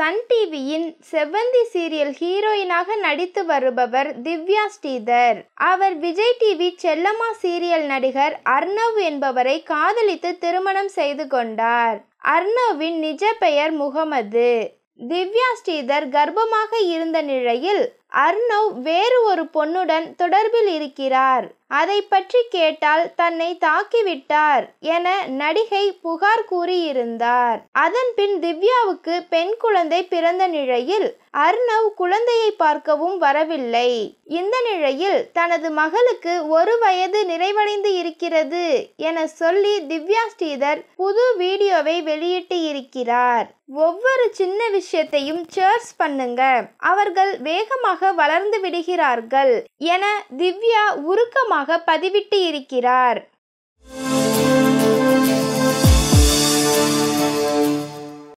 Sun டிவியின் செவ்வந்தி serial ஹீரோயினாக நடித்து வருபவர் திவ்யா ஸ்ரீதர். அவர் விஜய் டிவி செல்லம்மா சீரியல் நடிகர் அர்ணவ் என்பவரை காதலித்து திருமணம் செய்து கொண்டார். அர்ணவின் நிஜ பெயர் முகமது. திவ்யா ஸ்ரீதர் கர்ப்பமாக இருந்த நிலையில் அர்ணவ் வேறு ஒரு பொண்ணுடன் தொடர்பில் இருக்கிறார். அதை பற்றி கேட்டால் தன்னை தாக்கிவிட்டார் என நடிகை புகார் கூறியிருந்தார். அதன் பின் திவ்யாவுக்கு பெண் குழந்தை பிறந்த நிலையில் அர்ணவ் குழந்தையை பார்க்கவும் வரவில்லை. இந்த நிலையில் தனது மகளுக்கு ஒரு வயது நிறைவடைந்து இருக்கிறது என சொல்லி திவ்யா ஸ்ரீதர் புது வீடியோவை வெளியிட்டு இருக்கிறார். ஒவ்வொரு சின்ன விஷயத்தையும் சேர்ஸ் பண்ணுங்க. அவர்கள் வேகமாக வேகமாக வளர்ந்து விடுகிறார்கள் என திவ்யா உருக்கமாக பதிவிட்டு இருக்கிறார்.